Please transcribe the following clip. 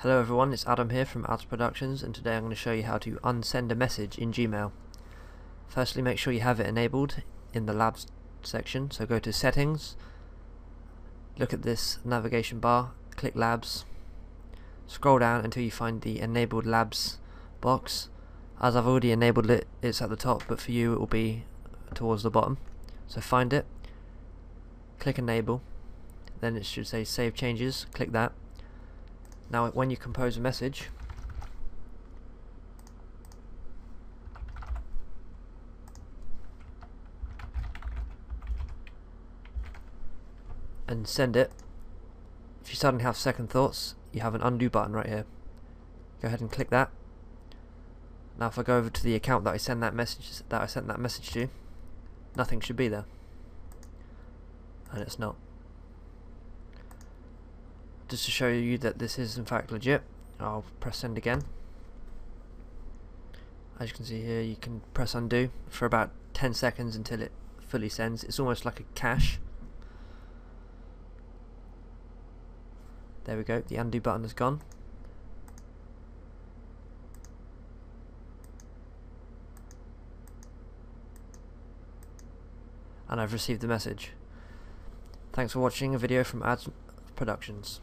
Hello everyone, it's Adam here from Adz Productions and today I'm going to show you how to unsend a message in Gmail. Firstly make sure you have it enabled in the Labs section, so go to Settings, look at this navigation bar, click Labs, scroll down until you find the Enabled Labs box. As I've already enabled it, it's at the top, but for you it will be towards the bottom. So find it, click Enable, then it should say Save Changes, click that now when you compose a message and send it if you suddenly have second thoughts you have an undo button right here. Go ahead and click that. Now if I go over to the account that I send that message that I sent that message to nothing should be there. And it's not just to show you that this is in fact legit. I'll press send again. As you can see here you can press undo for about 10 seconds until it fully sends. It's almost like a cache. There we go. The undo button is gone. And I've received the message. Thanks for watching a video from Adz Productions